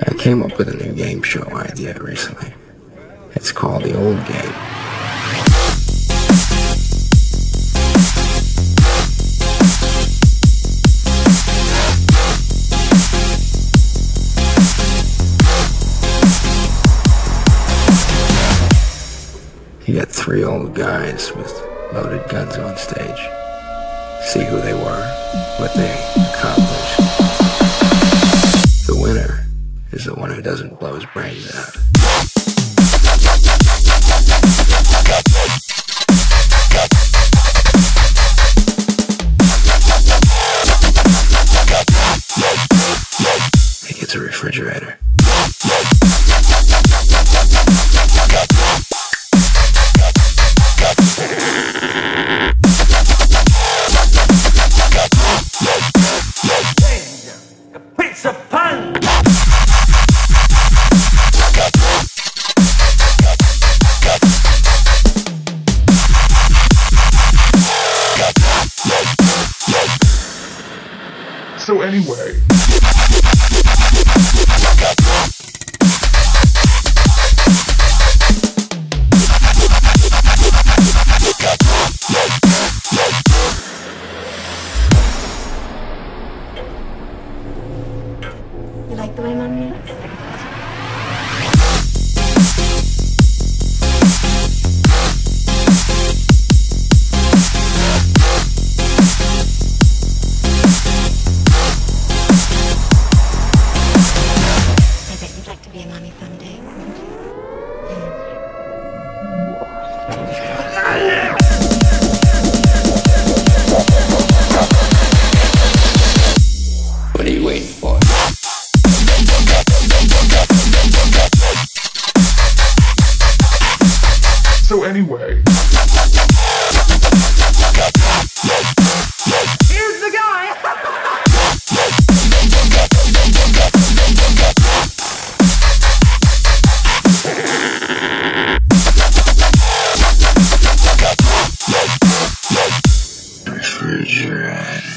I came up with a new game show idea recently. It's called The Old Game. You got three old guys with loaded guns on stage. See who they were, what they accomplished. The winner is the one who doesn't blow his brains out. He gets a refrigerator. So anyway, What are you waiting for? so anyway, Refrigerator.